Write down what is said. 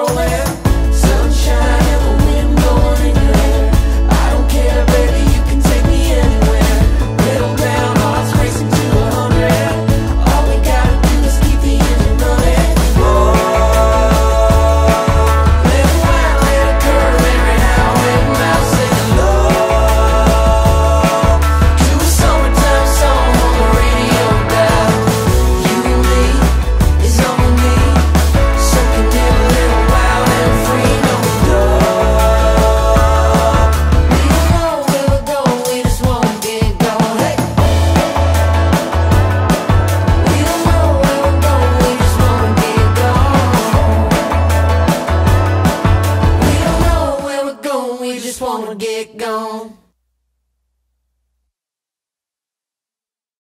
rolling. Wanna get gone.